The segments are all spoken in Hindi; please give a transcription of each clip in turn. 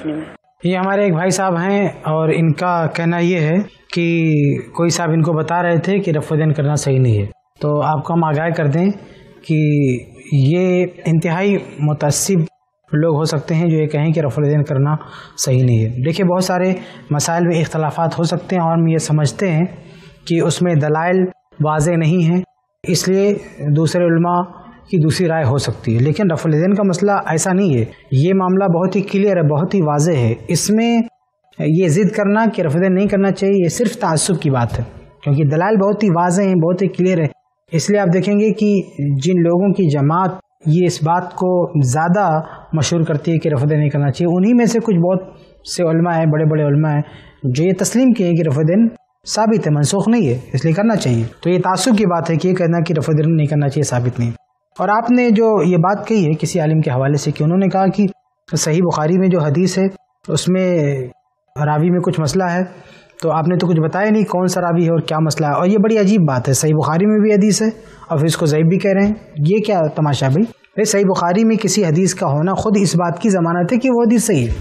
ये हमारे एक भाई साहब हैं और इनका कहना ये है कि कोई साहब इनको बता रहे थे कि रफोदेन करना सही नहीं है। तो आपको हम आगाह कर दें कि ये इंतहाई मुतसिब लोग हो सकते हैं जो ये कहें कि रफोदेन करना सही नहीं है। देखिए, बहुत सारे मसाइल में इख्तलाफात हो सकते हैं और हम ये समझते हैं कि उसमें दलाइल वाज नहीं हैं। इसलिए दूसरे की दूसरी राय हो सकती है। लेकिन रफुलदैन का मसला ऐसा नहीं है। ये मामला बहुत ही क्लियर है, बहुत ही वाज है। इसमें ये ज़िद करना कि रफुलदैन नहीं करना चाहिए, ये सिर्फ़ तसब की बात है। क्योंकि दलाल बहुत ही वाज हैं, बहुत ही क्लियर है। इसलिए आप देखेंगे कि जिन लोगों की जमात ये इस बात को ज़्यादा मशहूर करती है कि रफुदैन नहीं करना चाहिए। उन्हीं में से कुछ बहुत से हैं बड़े बड़े हैं, जो ये तस्लीम किए कि रफुदैन साबित है, मनसूख नहीं है, इसलिए करना चाहिए। तो ये तासुब की बात है कि ये कहना कि रफुदैन नहीं करना चाहिए, साबित नहीं। और आपने जो ये बात कही है किसी आलिम के हवाले से कि उन्होंने कहा कि सही बुखारी में जो हदीस है, उसमें रावी में कुछ मसला है। तो आपने तो कुछ बताया नहीं कौन सा रावी है और क्या मसला है। और ये बड़ी अजीब बात है, सही बुखारी में भी हदीस है और फिर इसको जैब भी कह रहे हैं। ये क्या तमाशा भाई? भाई सही बुखारी में किसी हदीस का होना खुद इस बात की ज़मानत है कि वो हदीस सही है।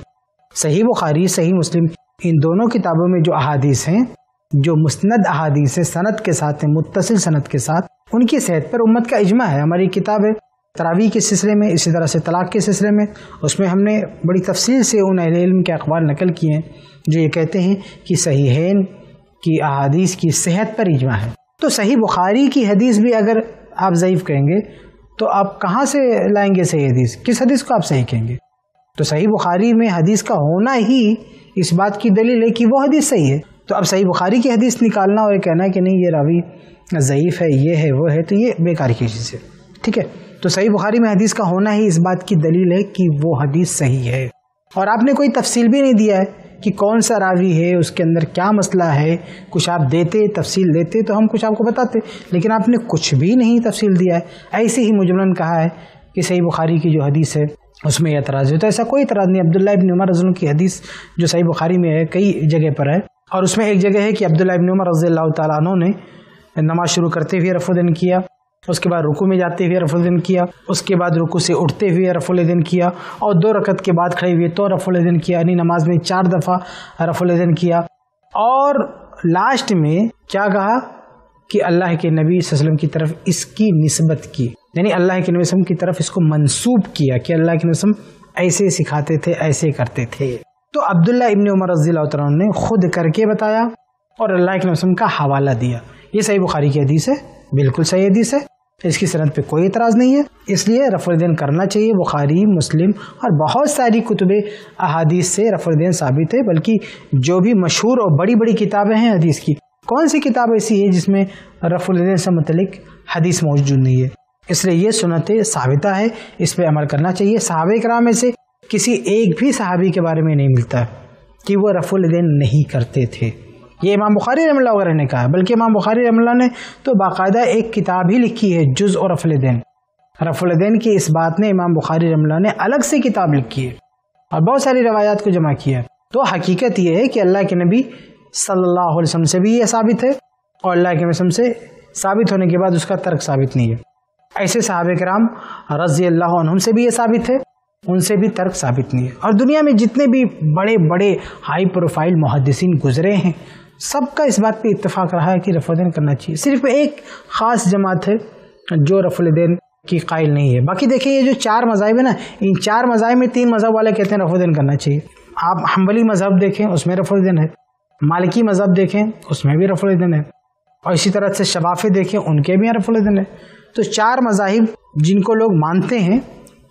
सही बुखारी, सही मुस्लिम, इन दोनों किताबों में जो अहादीस हैं, जो मुस्ंद अहादीस है सनत के साथ हैं मुतसिल सनत के साथ उनकी सेहत पर उम्मत का इजमा है। हमारी किताब है, तरावी के सिलसिले में, इसी तरह से तलाक के सिलसिले में, उसमें हमने बड़ी तफसील से उन इल्म के अखबार नकल किए हैं, जो ये कहते हैं कि सही की अहादीस की सेहत पर इजमा है। तो सही बुखारी की हदीस भी अगर आप ज़यीफ़ कहेंगे तो आप कहाँ से लाएँगे सही हदीस? किस हदीस को आप सही कहेंगे? तो सही बुखारी में हदीस का होना ही इस बात की दलील है कि वो हदीस सही है। तो अब सही बुखारी की हदीस निकालना और कहना कि नहीं, ये रावी ज़यीफ़ है, ये है, वो है तो ये बेकार की चीज़ है। ठीक है? तो सही बुखारी में हदीस का होना ही इस बात की दलील है कि वो हदीस सही है। और आपने कोई तफसील भी नहीं दिया है कि कौन सा रावी है, उसके अंदर क्या मसला है, कुछ आप देते, तफसील देते तो हम कुछ आपको बताते, लेकिन आपने कुछ भी नहीं तफसील दिया है। ऐसे ही मुजमन कहा है कि सही बुखारी की जो हदीस है, उसमें एतराज़ है। तो ऐसा कोई एतराज़ नहीं अब्दुल्ला इबन उमर रजल की हदीस जो सही बुखारी में है, कई जगह पर है। और उसमें एक जगह है कि अब्दुल्ला इबन उमर रज़ी तु ने नमाज़ शुरू करते हुए रफुद्दीन किया, उसके बाद रुकू में जाते हुए रफुद्दीन किया, उसके बाद रुकू से उठते हुए रफुल्दीन किया और दो रकत के बाद खड़े हुए तो रफुल्दीन किया, यानी नमाज़ में चार दफ़ा रफुल्दीन किया। और लास्ट में क्या कहा कि अल्लाह के नबी वसल्लम की तरफ़ इसकी नस्बत की, यानी अल्लाह के नबी की तरफ़ इसको मंसूब किया कि अल्लाह के नबी ऐसे सिखाते थे, ऐसे करते थे। तो अब्दुल्ला इबन उमर रज़ी ने खुद करके बताया और अल्लाह के नबी का हवाला दिया। ये सही बुखारी की हदीस है, बिल्कुल सही हदीस है। इसकी सनत पे कोई इतराज़ नहीं है। इसलिए रफुद्दीन करना चाहिए, बुखारी, मुस्लिम और बहुत सारी कुतुब अहादीस से रफुद्दीन साबित है, बल्कि जो भी मशहूर और बड़ी बड़ी किताबें हैं हदीस की कौन सी किताब ऐसी है जिसमें रफुद्दीन से मतलब हदीस मौजूद नहीं है? इसलिए ये सुनत साबिता है, इस पर अमल करना चाहिए। सहाबे कराम में से किसी एक भी सहाबी के बारे में नहीं मिलता कि वो रफुल्दैन नहीं करते थे। ये इमाम बुखारी रमल्ला वगैरह ने कहा, बल्कि इमाम बुखारी रमल्ला ने तो बाकायदा एक किताब ही लिखी है जुज़ और रफलदैन रफलदैन की इस बात ने इमाम बुखारी रमल्ला ने अलग से किताब लिखी है और बहुत सारी रवायात को जमा किया है। तो हकीकत यह है कि अल्लाह के नबी सल्लल्लाहु अलैहि वसल्लम से भी ये साबित है और अल्लाह के वसम से साबित होने के बाद उसका तर्क साबित नहीं है। ऐसे साहब कराम रज़ी अल्लाह से भी ये साबित है। उनसे भी तर्क साबित नहीं है। और दुनिया में जितने भी बड़े बड़े हाई प्रोफ़ाइल मुहदसिन गुजरे हैं, सबका इस बात पे इत्तेफाक रहा है कि रफुद्दीन करना चाहिए। सिर्फ़ एक ख़ास जमात है जो रफुल्दैन की कायल नहीं है। बाकी देखिए, ये जो चार मज़ाहब है ना, इन चार मज़ाहब में तीन मज़हब वाले कहते हैं रफुद्दीन करना चाहिए। आप हम्बली मज़हब देखें, उसमें रफुद्दीन है। मालिकी मज़हब देखें, उसमें भी रफुल्दैन है। और इसी तरह से शबाफे देखें, उनके भी यहाँ रफुल्दैन है। तो चार मज़ाहिब जिनको लोग मानते हैं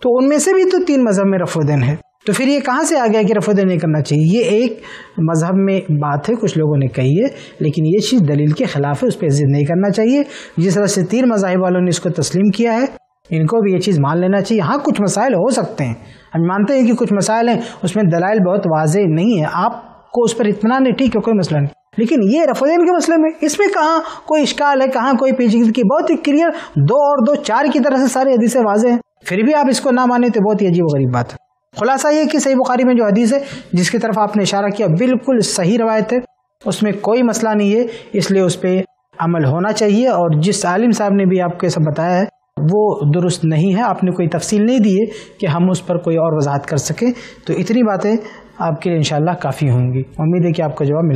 तो उनमें से भी तो तीन मज़हब में रफुद्दैन है। तो फिर ये कहाँ से आ गया कि रफोद नहीं करना चाहिए? ये एक मज़हब में बात है, कुछ लोगों ने कही है, लेकिन ये चीज़ दलील के ख़िलाफ़ है, उस पर जिद नहीं करना चाहिए। जिस तरह से तीन मज़ाहब वालों ने इसको तस्लीम किया है, इनको भी ये चीज़ मान लेना चाहिए। हाँ कुछ मसाइल हो सकते हैं। हम मानते हैं कि कुछ मसाइल हैं, उसमें दलाइल बहुत वाज नहीं है। आपको उस पर इतना नहीं, ठीक है, कोई मसला नहीं। लेकिन ये रफोदैन के मसले में, इसमें कहाँ कोई इश्काल है, कहाँ कोई पेचीदगी, बहुत ही क्लियर, दो और दो चार की तरह से सारे हदीसें वाजे हैं। फिर भी आप इसको ना माने तो बहुत ही अजीब गरीब बात खुलासा ये कि सही बुखारी में जो हदीस है, जिसकी तरफ़ आपने इशारा किया, बिल्कुल सही रवायत है। उसमें कोई मसला नहीं है, इसलिए उस पर अमल होना चाहिए और जिस आलिम साहब ने भी आपको सब बताया है, वो दुरुस्त नहीं है। आपने कोई तफसील नहीं दी है कि हम उस पर कोई और वजाहत कर सकें। तो इतनी बातें आपके लिए इंशाल्लाह काफ़ी होंगी। उम्मीद है कि आपको जवाब मिल